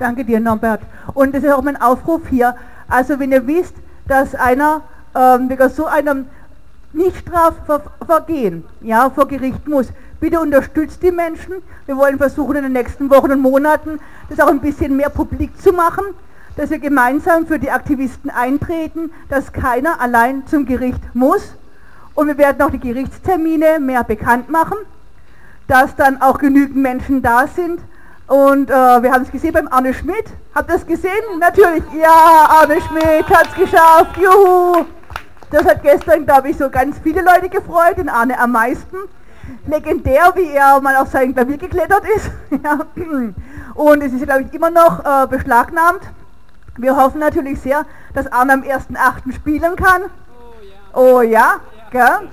Danke dir, Norbert. Und das ist auch mein Aufruf hier. Also wenn ihr wisst, dass einer ähm, wegen so einem Nichtstrafvergehen ja, vor Gericht muss, bitte unterstützt die Menschen. Wir wollen versuchen in den nächsten Wochen und Monaten das auch ein bisschen mehr publik zu machen, dass wir gemeinsam für die Aktivisten eintreten, dass keiner allein zum Gericht muss. Und wir werden auch die Gerichtstermine mehr bekannt machen, dass dann auch genügend Menschen da sind. Und äh, wir haben es gesehen beim Arne Schmidt. Habt ihr es gesehen? Natürlich. Ja, Arne Schmidt hat es geschafft. Juhu! Das hat gestern, glaube ich, so ganz viele Leute gefreut, den Arne am meisten. Legendär, wie er mal auf sein Klavier geklettert ist. ja. Und es ist, glaube ich, immer noch äh, beschlagnahmt. Wir hoffen natürlich sehr, dass Arne am 1.8. spielen kann. Oh ja. Oh ja, gell?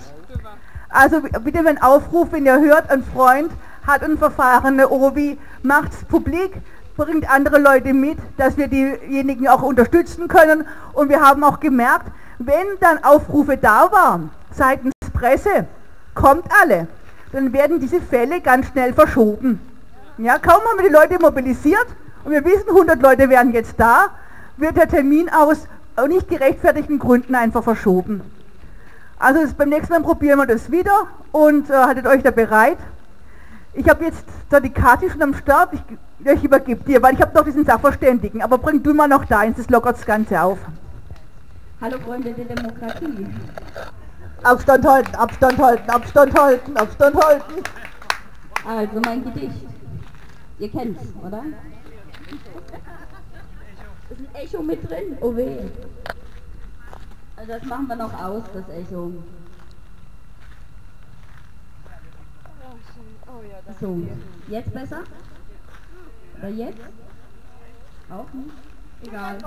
Also bitte einen Aufruf, wenn ihr hört, ein Freund hat ein Verfahren, eine Obi, macht es publik, bringt andere Leute mit, dass wir diejenigen auch unterstützen können. Und wir haben auch gemerkt, wenn dann Aufrufe da waren, seitens Presse, kommt alle, dann werden diese Fälle ganz schnell verschoben. Ja, kaum haben wir die Leute mobilisiert und wir wissen, 100 Leute wären jetzt da, wird der Termin aus nicht gerechtfertigten Gründen einfach verschoben. Also beim nächsten Mal probieren wir das wieder und äh, haltet euch da bereit. Ich habe jetzt da die Karte schon am Start, ich, ich übergebe dir, weil ich habe noch diesen Sachverständigen, aber bring du mal noch deins, das lockert das Ganze auf. Hallo Freunde der Demokratie. Abstand halten, Abstand halten, Abstand halten, Abstand halten. Also mein Gedicht. Ihr kennt's, oder? Ist ein Echo mit drin? Oh weh. Also das machen wir noch aus, das Echo. So, jetzt besser? Oder jetzt? Auch nicht? Egal.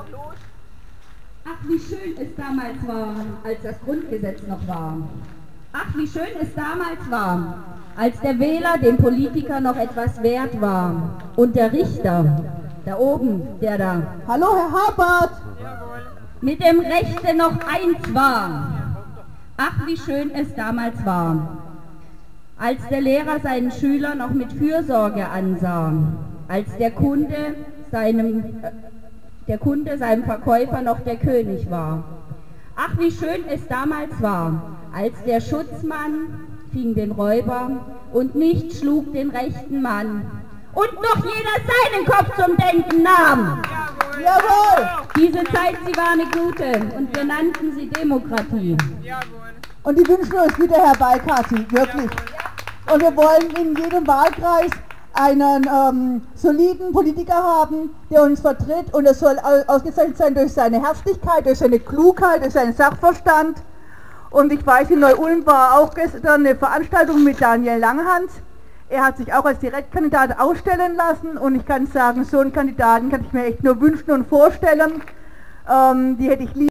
Ach, wie schön es damals war, als das Grundgesetz noch war. Ach, wie schön es damals war, als der Wähler dem Politiker noch etwas wert war und der Richter, da oben, der da, Hallo Herr Habert! mit dem Rechte noch eins war. Ach, wie schön es damals war, als der Lehrer seinen Schüler noch mit Fürsorge ansah, als der Kunde seinem äh, der Kunde seinem Verkäufer noch der König war. Ach, wie schön es damals war, als der Schutzmann fing den Räuber und nicht schlug den rechten Mann. Und noch jeder seinen Kopf zum Denken nahm. Jawohl! Diese Zeit, sie war eine gute und wir nannten sie Demokratie. Und die wünschen uns wieder herbei, Kathi, wirklich. Und wir wollen in jedem Wahlkreis einen ähm, soliden Politiker haben, der uns vertritt und er soll ausgezeichnet sein durch seine Herzlichkeit, durch seine Klugheit, durch seinen Sachverstand. Und ich weiß, in Neu-Ulm war auch gestern eine Veranstaltung mit Daniel Langhans. Er hat sich auch als Direktkandidat ausstellen lassen und ich kann sagen, so einen Kandidaten kann ich mir echt nur wünschen und vorstellen. Ähm, die hätte ich lieb